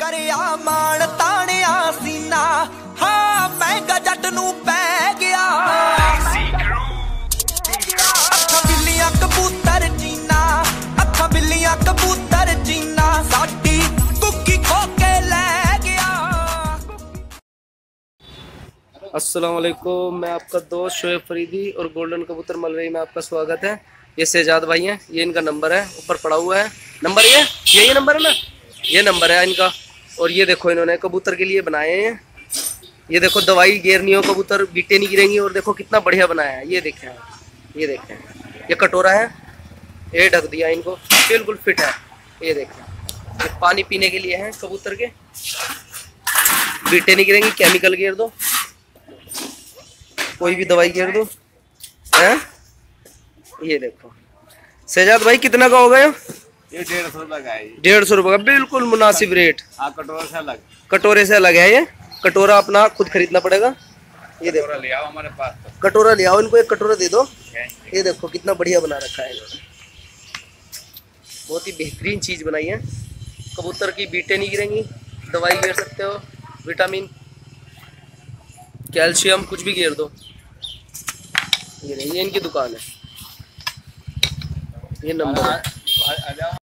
ਕਰਿਆ ਮਾਣ ਤਾਣਿਆ ਸੀਨਾ ਹਾਂ ਮਹਿੰਗਾ ਜੱਟ ਨੂੰ ਪੈ ਗਿਆ ਅੱਖਾਂ ਬਿੱਲੀਆਂ ਕਬੂਤਰ ਚੀਨਾ ਅੱਖਾਂ ਬਿੱਲੀਆਂ ਕਬੂਤਰ ਚੀਨਾ ਸਾਡੀ ਕੁੱਕੀ ਖੋ ਕੇ ਲੈ ਗਿਆ अस्सलाम वालेकुम मैं आपका दोस्त शोएब फरीदी और गोल्डन कबूतर मलरई में आपका स्वागत है ये शहजाद भाई हैं ये इनका नंबर है ऊपर पड़ा हुआ है नंबर ये यही नंबर है ना ये नंबर है इनका और ये देखो इन्होंने कबूतर के लिए बनाए हैं। ये देखो दवाई गिरनी हो कबूतर बीटे नहीं गिरेंगी और देखो कितना बढ़िया बनाया है। ये देखें ये देखें। ये कटोरा है, ये ढक दिया इनको, बिल्कुल फिट है। ये देखें, ये पानी पीने के लिए है कबूतर के। बीटे नहीं गिरेंगी, केमिकल गिर दो। कोई भी दवाई घेर दो। हैं? ये देखो। शहजाद भाई, कितना का होगा ये ये डेढ़ सौ लगा है डेढ़ सौ रुपये का बिल्कुल मुनासिब रेट। हाँ कटोरा से अलग। कटोरे से अलग है ये। कटोरा अपना खुद खरीदना पड़ेगा। ये देखो। ले आओ हमारे पास तो। कटोरा ले आओ इनको एक कटोरा दे दो। ये। देखो कितना बढ़िया बना रखा है। इन्होंने बहुत ही बेहतरीन चीज़ बनाई है। कबूतर की बीटें नहीं गिरेंगी। दवाई घेर सकते हो। विटामिन कैल्शियम कुछ भी घेर दो। ये नहीं ये इनकी दुकान है। ये नंबर